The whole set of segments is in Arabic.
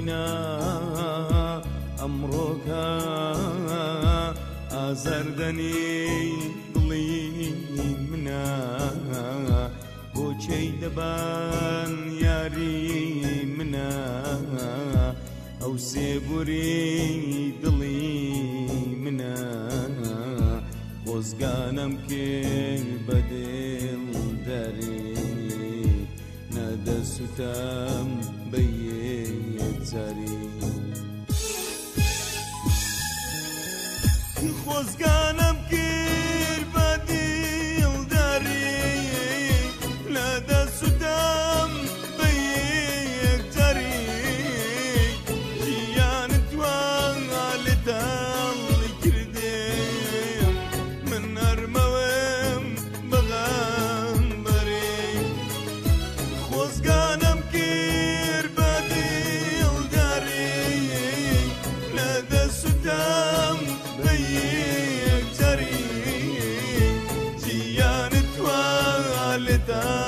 ئاشینا ئەمڕۆکە ئازاردنی دڵی منە. بۆچەی دەبان یاری منە؟ ئەو سێبوری دڵی منە. خۆزگانم کرد بەدڵ دەری دستم به یه زری خوزگانم The.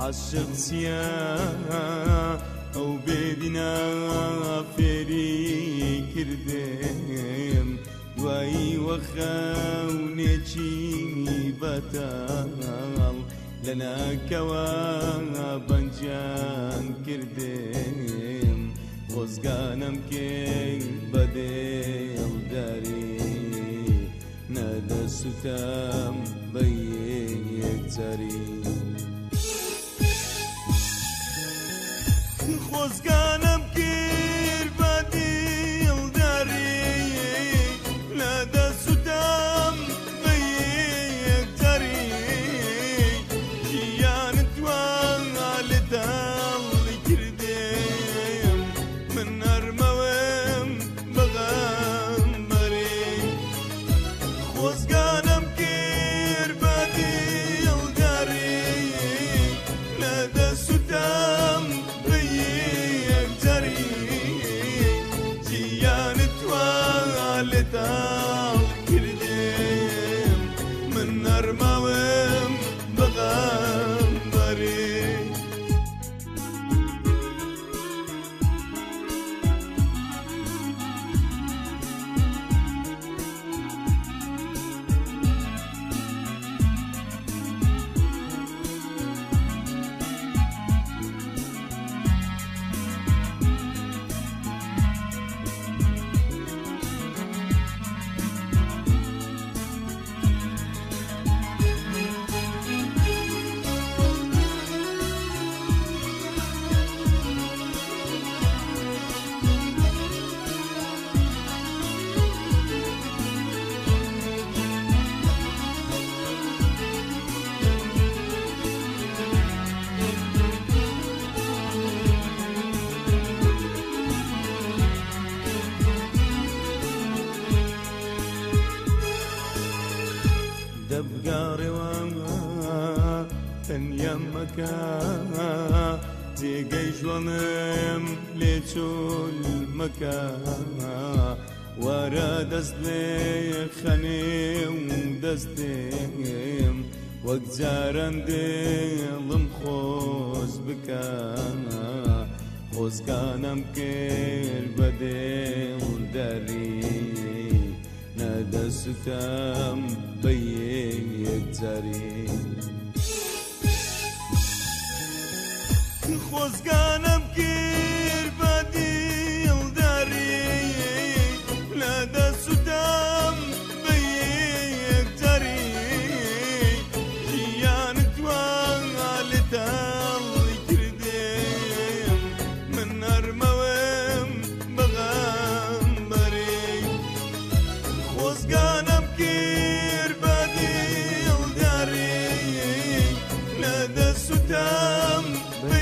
عاشق چیە ئەو بێدینا فێری کردێم دوایی وەخەونێکی بەتاڵ لە ناکەوە بەنجان کردێم خۆزگانم کرد بەدێڵداری نەدەسوتم بە یەکجاری خۆزگانم تەنیام مەکە جێگەی ژوانم لێ چۆل مەکە وارە دەست لێ خەنێ و دەستێم وەک جاران دێڵم خۆش بکە خۆزگانم کرد بە دێڵ خۆزگانم گیر بەدیڵ داری. لە دەسوودام بە یەکجاری ژیانت وانگا لەتاڵ کردێم من نەرمەوەم بەغام بەرێ خۆزگانم گیر بەدیڵ داری. لە دەسوودام بە